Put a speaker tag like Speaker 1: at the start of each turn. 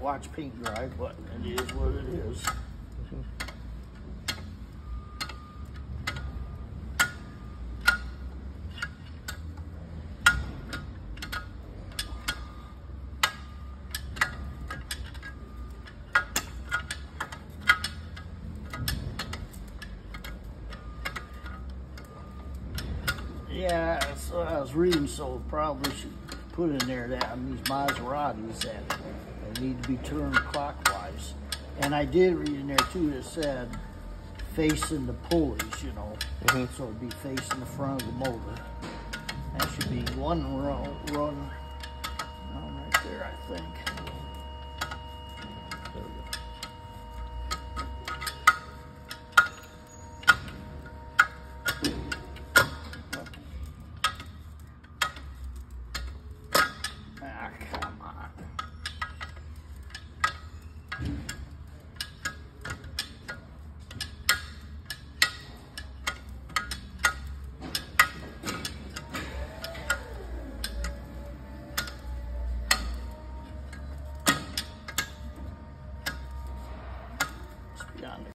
Speaker 1: watch paint dry, but it is what it is. Yeah, that's I was reading, so probably should put in there that on these Maseratis that they need to be turned clockwise. And I did read in there too that said facing the pulleys, you know, mm-hmm. so it'd be facing the front of the motor. That should be one run, run, run right there, I think.